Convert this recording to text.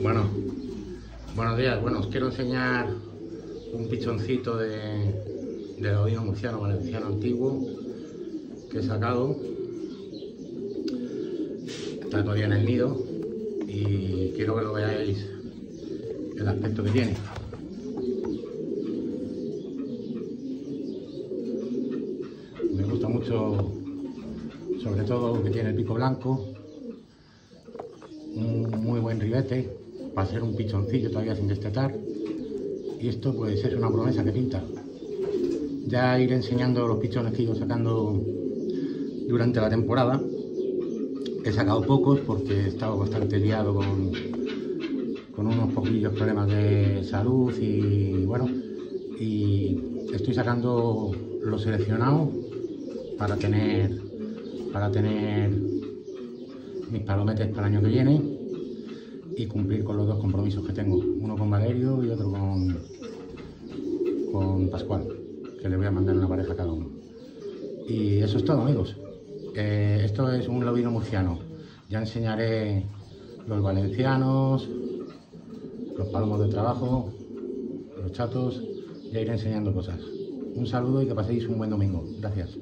Bueno, buenos días. Bueno, os quiero enseñar un pichoncito de, de odino murciano valenciano antiguo que he sacado. Está todavía en el nido y quiero que lo veáis el aspecto que tiene. Me gusta mucho, sobre todo que tiene el pico blanco, muy ribete para ser un pichoncillo todavía sin destetar y esto pues es una promesa que pinta. Ya iré enseñando los pichones que he ido sacando durante la temporada. He sacado pocos porque he estado bastante liado con, con unos poquillos problemas de salud y bueno, y estoy sacando los seleccionados para tener para tener mis palometes para el año que viene y cumplir con los dos compromisos que tengo, uno con Valerio y otro con, con Pascual, que le voy a mandar una pareja a cada uno. Y eso es todo, amigos. Eh, esto es un lobino murciano. Ya enseñaré los valencianos, los palomos de trabajo, los chatos, ya iré enseñando cosas. Un saludo y que paséis un buen domingo. Gracias.